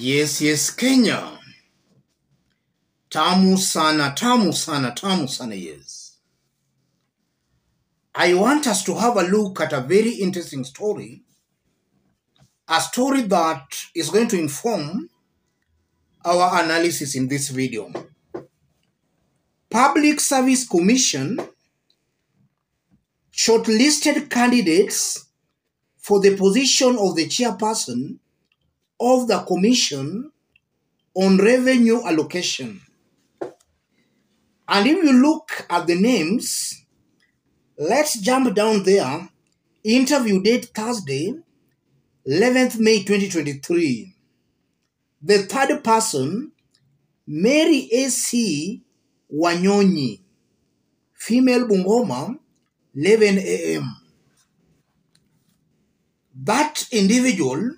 Yes, yes, Kenya. Tamu sana, tamu sana, tamu sana, yes. I want us to have a look at a very interesting story. A story that is going to inform our analysis in this video. Public Service Commission shortlisted candidates for the position of the chairperson of the Commission on Revenue Allocation. And if you look at the names, let's jump down there. Interview date Thursday, 11th May 2023. The third person, Mary A.C. Wanyonyi, female Bungoma, 11 a.m. That individual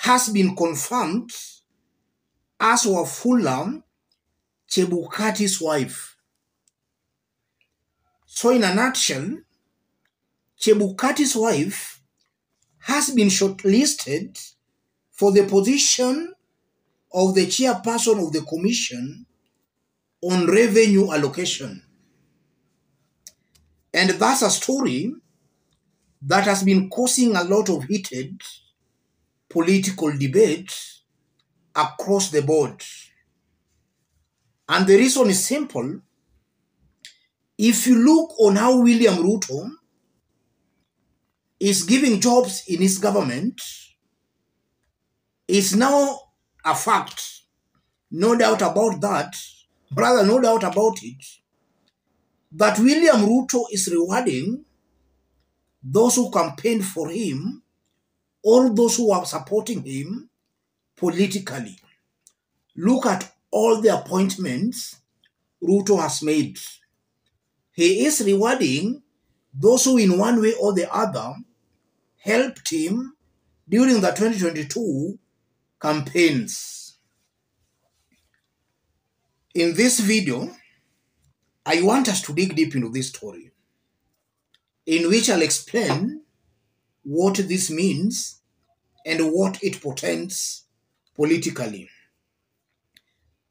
has been confirmed as Wafula Chebukati's wife. So, in a nutshell, Chebukati's wife has been shortlisted for the position of the chairperson of the Commission on Revenue Allocation. And that's a story that has been causing a lot of heated political debate across the board. And the reason is simple. If you look on how William Ruto is giving jobs in his government, it's now a fact. No doubt about that. Brother, no doubt about it. That William Ruto is rewarding those who campaigned for him, all those who are supporting him politically. Look at all the appointments Ruto has made. He is rewarding those who, in one way or the other, helped him during the 2022 campaigns. In this video, I want us to dig deep into this story, in which I'll explain what this means and what it portends politically.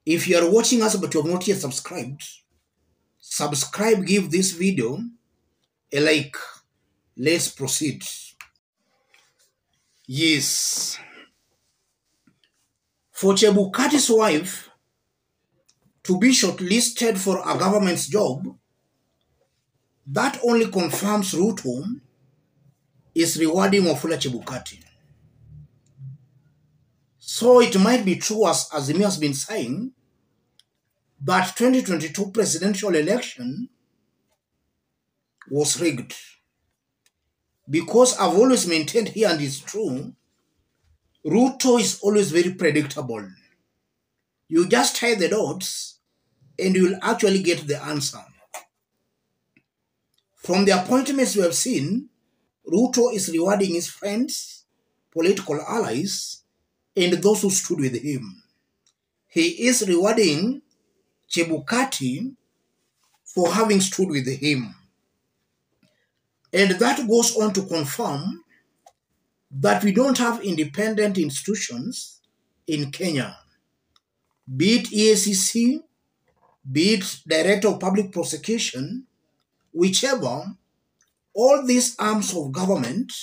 If you are watching us but you have not yet subscribed, subscribe, give this video a like. Let's proceed. Yes. For Chebukati's wife to be shortlisted for a government's job, that only confirms Ruto is rewarding Wafula Chebukati. So it might be true, as Azimio has been saying, but 2022 presidential election was rigged. Because I've always maintained here, and it's true, Ruto is always very predictable. You just tie the dots, and you'll actually get the answer. From the appointments we have seen, Ruto is rewarding his friends, political allies, and those who stood with him. He is rewarding Chebukati for having stood with him. And that goes on to confirm that we don't have independent institutions in Kenya, be it EACC, be it Director of Public Prosecution, whichever, all these arms of government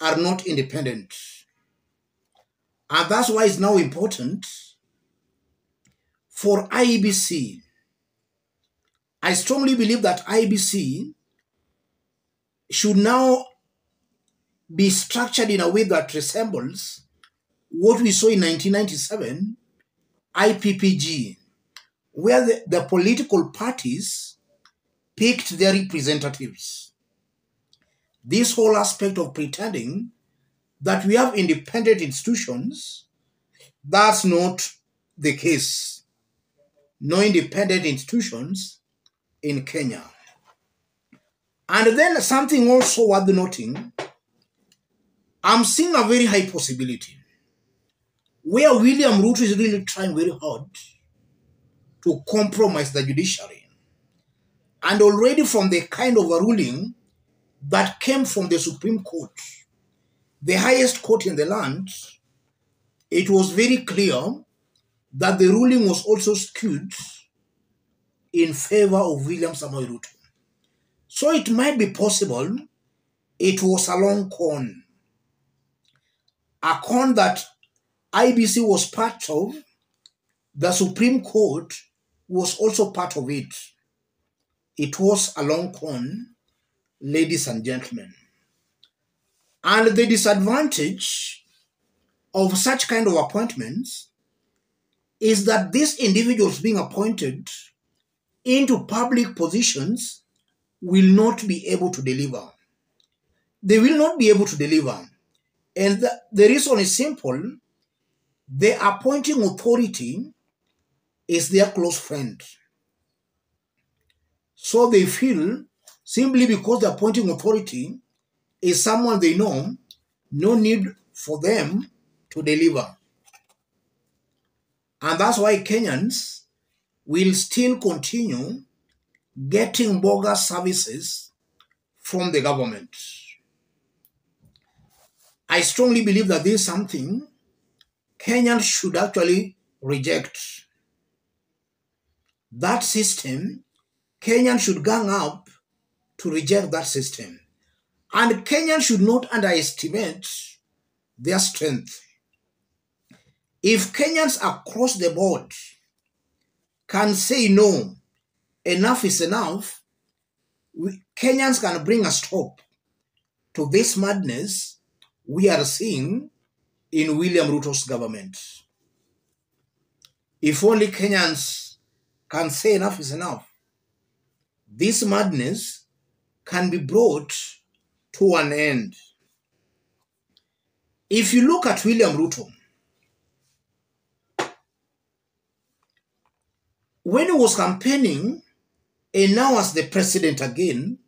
are not independent. And that's why it's now important for IEBC. I strongly believe that IEBC should now be structured in a way that resembles what we saw in 1997 IPPG, where the, the political parties picked their representatives. This whole aspect of pretending that we have independent institutions, that's not the case. No independent institutions in Kenya. And then something also worth noting, I'm seeing a very high possibility where William Ruto is really trying very hard to compromise the judiciary. And already from the kind of a ruling that came from the Supreme Court, the highest court in the land, it was very clear that the ruling was also skewed in favor of William Samoei Ruto. So it might be possible it was a long con. A con that IEBC was part of, the Supreme Court was also part of it. It was a long con, ladies and gentlemen. And the disadvantage of such kind of appointments is that these individuals being appointed into public positions will not be able to deliver. They will not be able to deliver. And the, the reason is simple the appointing authority is their close friend. So they feel simply because the appointing authority is someone they know, no need for them to deliver. And that's why Kenyans will still continue getting bogus services from the government. I strongly believe that this is something Kenyans should actually reject. That system, Kenyans should gang up to reject that system. And Kenyans should not underestimate their strength. If Kenyans across the board can say no, enough is enough, we, Kenyans can bring a stop to this madness we are seeing in William Ruto's government. If only Kenyans can say enough is enough, this madness can be brought to an end. If you look at William Ruto, when he was campaigning and now as the president again,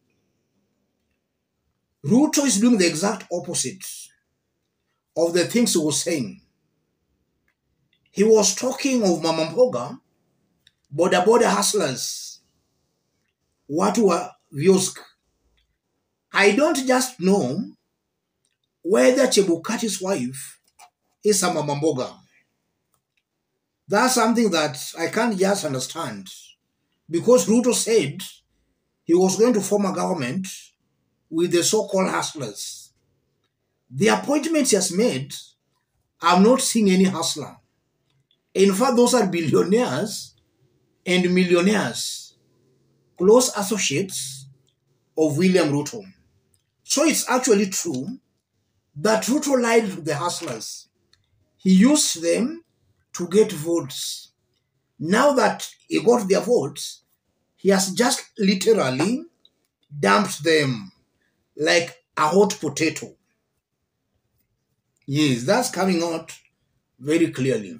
Ruto is doing the exact opposite of the things he was saying. He was talking of Mama Mboga, boda boda hustlers, watu wa viosk. I don't just know whether Chebukati's wife is a Mama Mboga. That's something that I can't just understand. Because Ruto said he was going to form a government with the so-called hustlers. The appointments he has made, I'm not seeing any hustler. In fact, those are billionaires and millionaires, close associates of William Ruto. So it's actually true that Ruto lied to the hustlers. He used them to get votes. Now that he got their votes, he has just literally dumped them like a hot potato. Yes, that's coming out very clearly.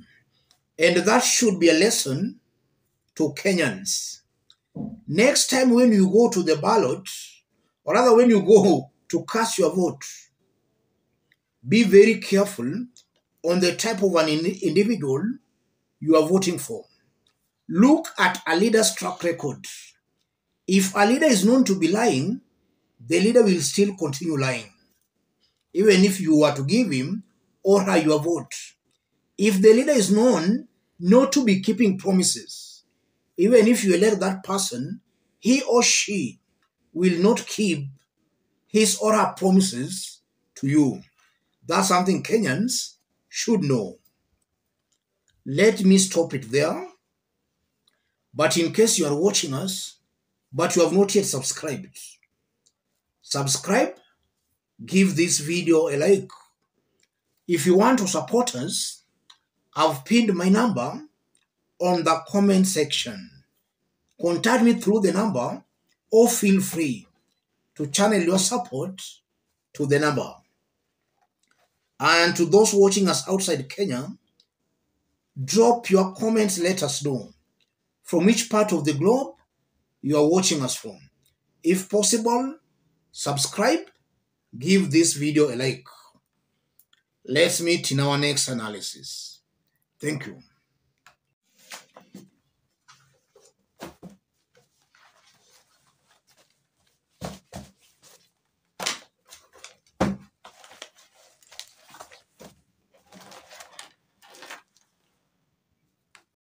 And that should be a lesson to Kenyans. Next time when you go to the ballot, or rather when you go to cast your vote, be very careful on the type of an in- individual you are voting for. Look at a leader's track record. If a leader is known to be lying, the leader will still continue lying, even if you were to give him or her your vote. If the leader is known not to be keeping promises, even if you elect that person, he or she will not keep his or her promises to you. That's something Kenyans should know. Let me stop it there. But in case you are watching us, but you have not yet subscribed, subscribe, give this video a like. If you want to support us, I've pinned my number on the comment section. Contact me through the number or feel free to channel your support to the number. And to those watching us outside Kenya, drop your comments, let us know from which part of the globe you are watching us from. If possible, subscribe, give this video a like. Let's meet in our next analysis. Thank you.